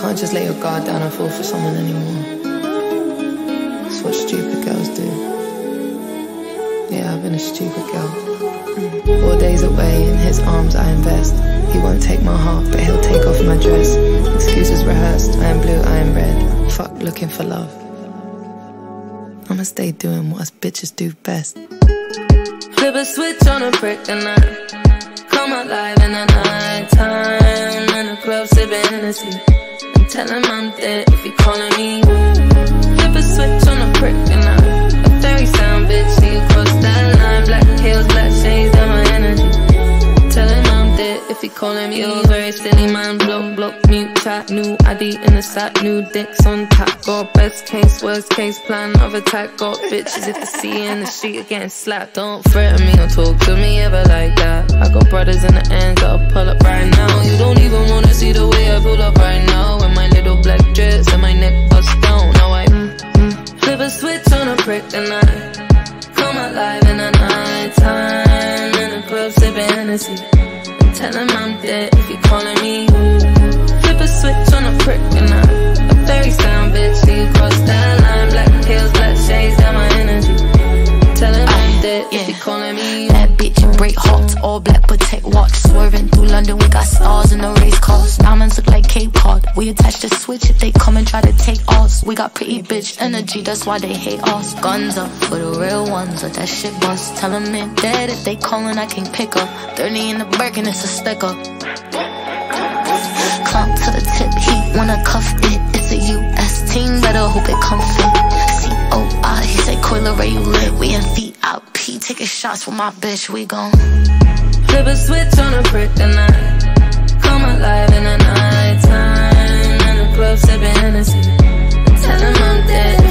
can't just let your guard down and fall for someone anymore. That's what stupid girls do. Yeah, I've been a stupid girl. Four days away, in his arms I invest. He won't take my heart, but he'll take off my dress. Excuses rehearsed, I am blue, I am red. Fuck looking for love. I'ma stay doing what us bitches do best. Flip a switch on a brick and I come alive in the night time. In the club sipping Hennessy. Tell him I'm dead if he calling me. A switch on a brick and I a fairy sound bitch. See you cross that line. Black heels, black shades, and my energy. Tell him I'm dead if he calling me. You're very silly man. Block, block, mute, chat, new ID in the sack, new dicks on tap. Got best case, worst case plan of attack. Got bitches if I see you in the street getting slapped. Don't threaten me or talk to me ever like that. I got brothers in the ends that'll pull up right now. You don't even wanna see the way I pull up right now. With my little black dress and my neck bust down. Now I mm, mm, flip a switch on a prick and I come alive in the night time. In the club sipping Hennessy. Tell him I'm dead if he calling me. Prick and I a fairy sound bitch. See you cross that line. Black heels, black shades, got my energy. Tell him I'm dead if he calling me. Bad bitch, break hearts, all black Patek watch. Swerving through London, we got stars in the race cars. Diamonds look like Cod. We attach the switch if they come and try to take ours. We got pretty bitch energy, that's why they hate us. Guns up for the real ones, let that shit bust. Tell them they're dead if they callin', I can pick up. 30 in the Birkin, it's a sticker. Climb to the tip, come fit. C-O-I, he say, Coi Leray, you lit. We in VIP, taking shots with my bitch, we gon' Flip a switch on a brick I come alive in the night time. In the club sipping Hennessy. Tell him I'm dead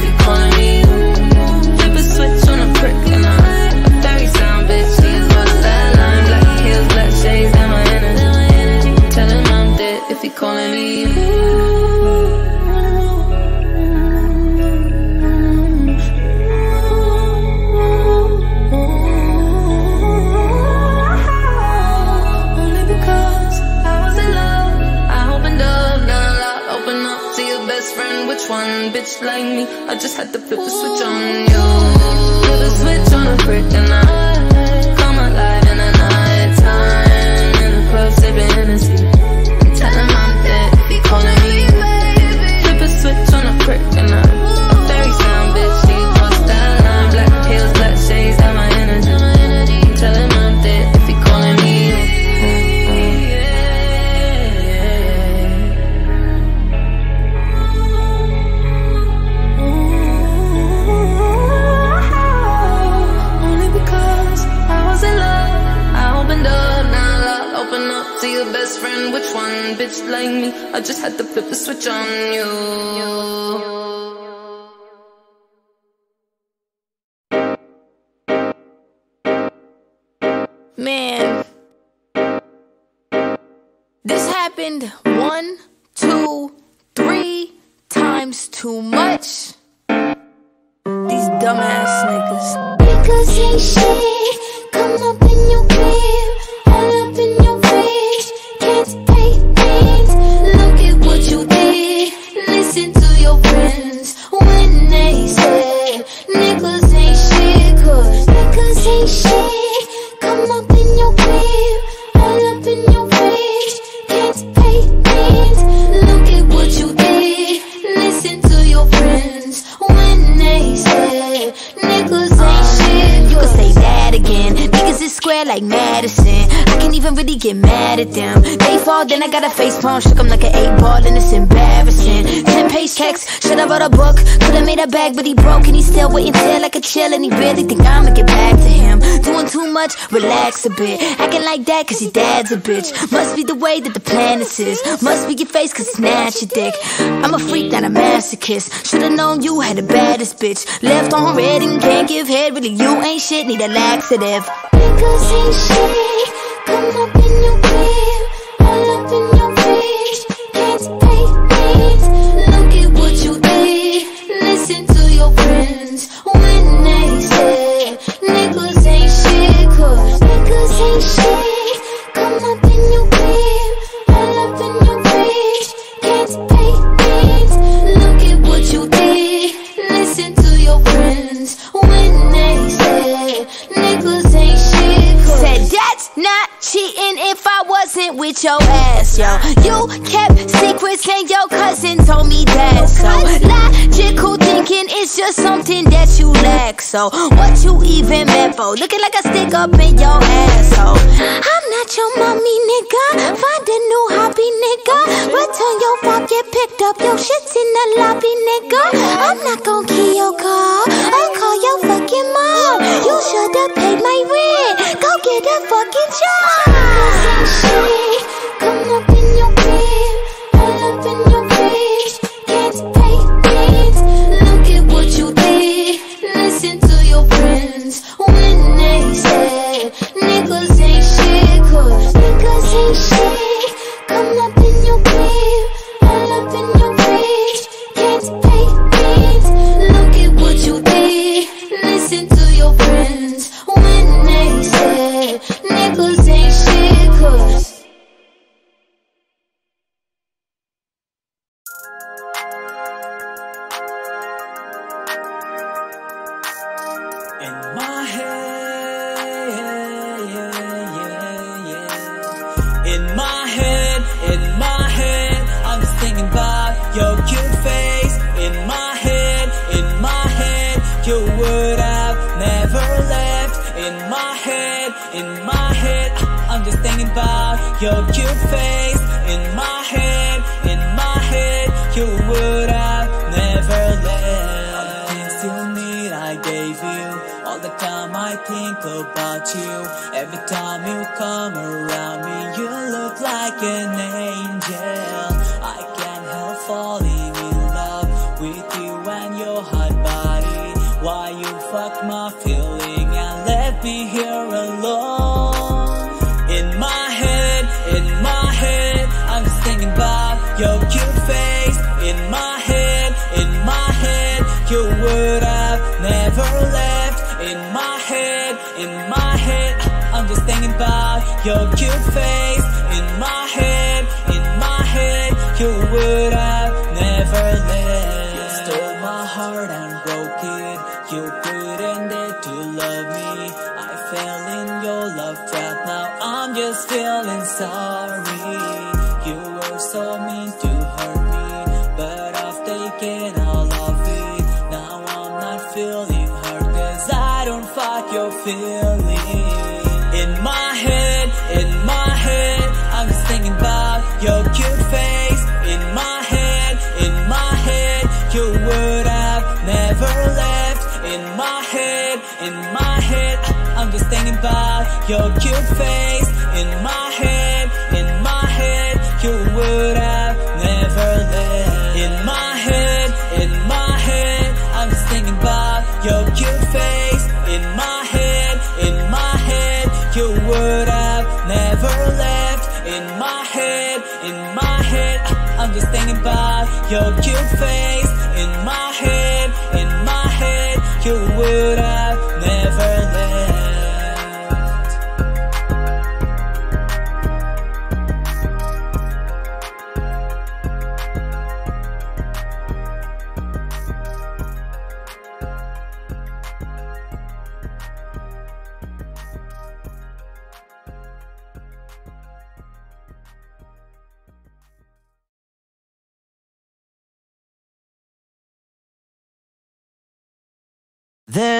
bitch, like me? I just had to flip the switch on you. Man, this happened one, two, three times too much. These dumbass niggas. Niggas ain't shit. Come up like Madison. Even really get mad at them. They fall, then I got a face palm, shook 'em like an eight ball, and it's embarrassing. Ten page checks, should have wrote a book. Could've made a bag, but he broke, and he still waiting till like a chill, and he really think I'ma get back to him. Doing too much, relax a bit. Acting like that, cause your dad's a bitch. Must be the way that the planet is. Must be your face, cause not your dick. I'm a freak, not a masochist. Should've known you had the baddest bitch. Left on red and can't give head, really, you ain't shit, need a laxative. Niggas ain't shit. Come up in your So what you even meant for? Looking like a stick up in your asshole. I'm not your mommy, nigga. Find a new hobby, nigga. Return your phone, get picked up. Your shit's in the lobby, nigga. I'm not gonna key your car. I'll call your fucking mom. You should've paid my rent. Go get a fucking job. In my head, in my head, I'm just thinking about your cute face. In my head, in my head, you would have never left. All the things you need, I gave you. All the time I think about you. Every time you come around me, you look like an angel. I can't help falling in love with you and your hot body. Why you fuck my feeling your cute face. In my head, in my head, you would have never left. You stole my heart and broke it. You couldn't dare to love me. I fell in your love trap. Now I'm just feeling sorry. Thinking about your cute face. In my head, in my head, you would have never left. In my head, in my head, I'm just thinking about your cute face. In my head, in my head, you would have never left. In my head, in my head, I'm just thinking about your cute face. In my head,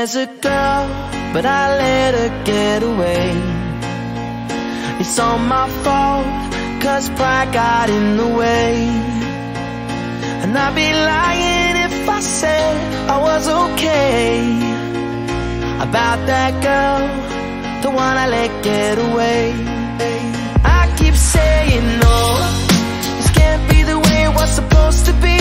There's a girl, but I let her get away. It's all my fault, cause pride got in the way. And I'd be lying if I said I was okay. About that girl, the one I let get away. I keep saying no, this can't be the way it was supposed to be.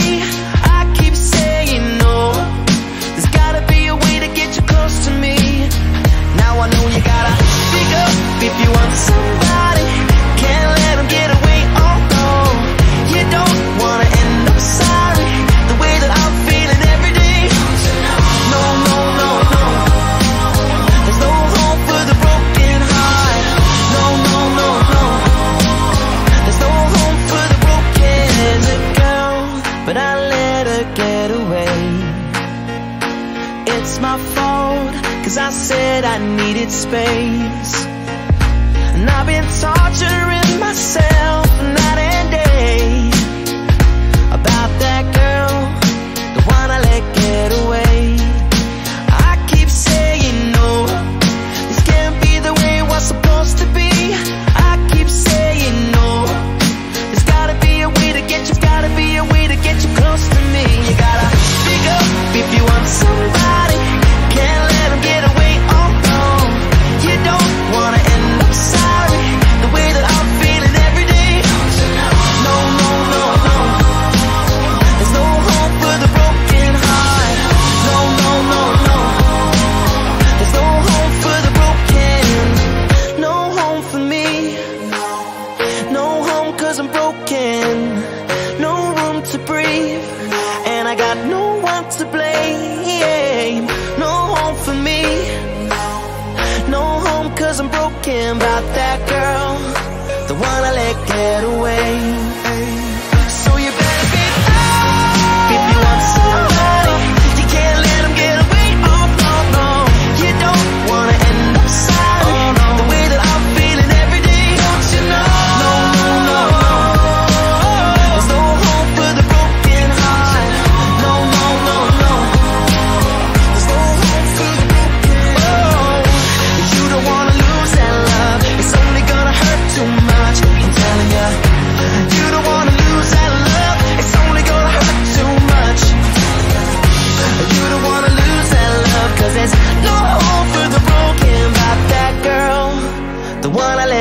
I know you gotta speak up if you want somebody. Can't let them get got no one to blame. No home for me. No home cause I'm broken about that girl. The one I let get away.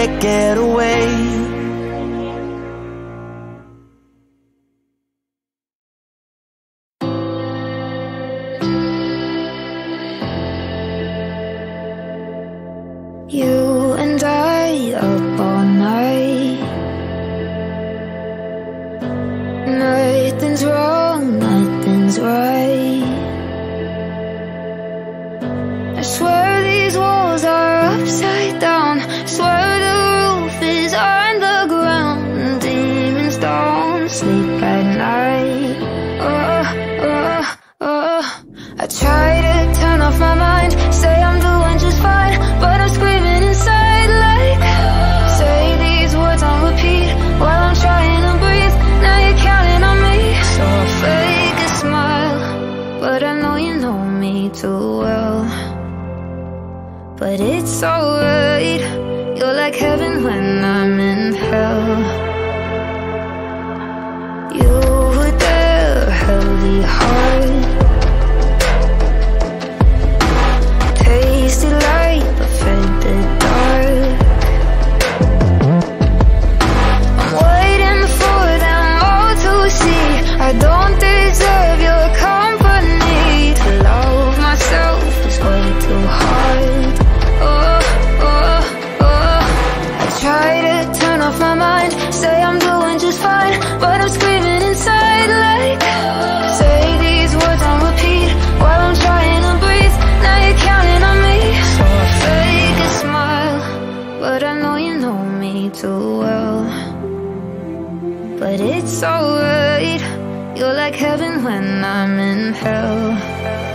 Get away. You and I up all night. Nothing's wrong, nothing's right. I swear these walls are upside down. But I know you know me too well But it's alright You're like heaven when I'm in hell You were there, heavy heart. But it's alright. You're like heaven when I'm in hell.